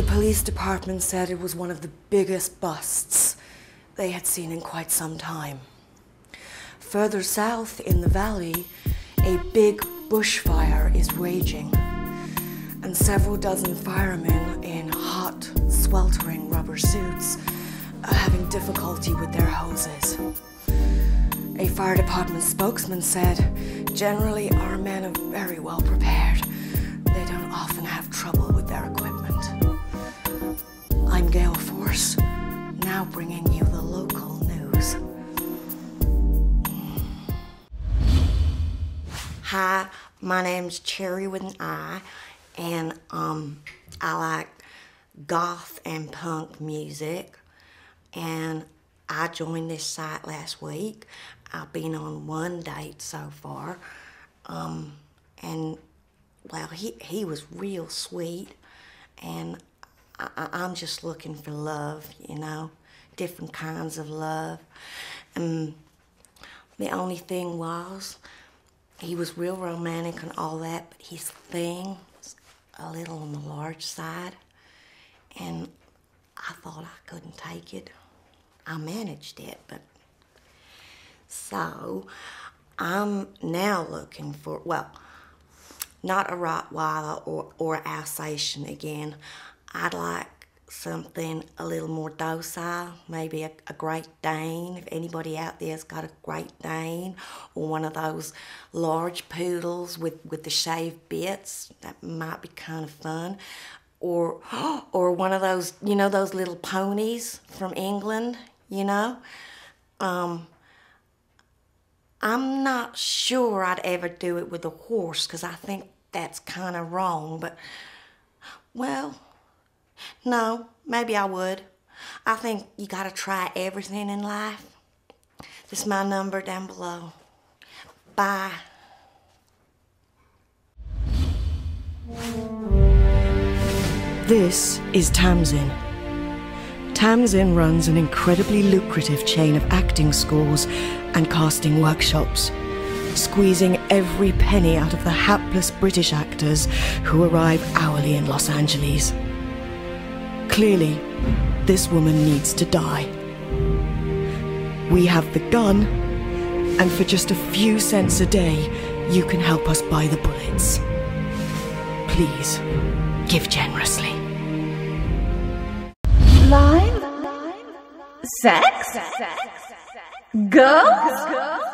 police department said it was one of the biggest busts they had seen in quite some time. Further south in the valley, a big bushfire is raging, and several dozen firemen in hot, sweltering rubber suits are having difficulty with their hoses. A fire department spokesman said, generally our men are very well prepared. Bringing you the local news. Hi, my name's Cherry with an I, and um, I like goth and punk music. And I joined this site last week. I've been on one date so far, um, and well, he he was real sweet, and I, I'm just looking for love, you know, different kinds of love. And the only thing was, he was real romantic and all that, but his thing was a little on the large side. And I thought I couldn't take it. I managed it, but so I'm now looking for, well, not a Rottweiler or, or Alsatian again. I'd like something a little more docile, maybe a, a, Great Dane, if anybody out there's got a Great Dane, or one of those large poodles with, with the shaved bits, that might be kind of fun. Or, or one of those, you know, those little ponies from England, you know? Um, I'm not sure I'd ever do it with a horse, because I think that's kind of wrong, but, well, no, maybe I would. I think you gotta try everything in life. This is my number down below. Bye. This is Tamsin. Tamsin runs an incredibly lucrative chain of acting schools and casting workshops, squeezing every penny out of the hapless British actors who arrive hourly in Los Angeles. Clearly, this woman needs to die. We have the gun, and for just a few cents a day, you can help us buy the bullets. Please, give generously. Live? Sex? Girls?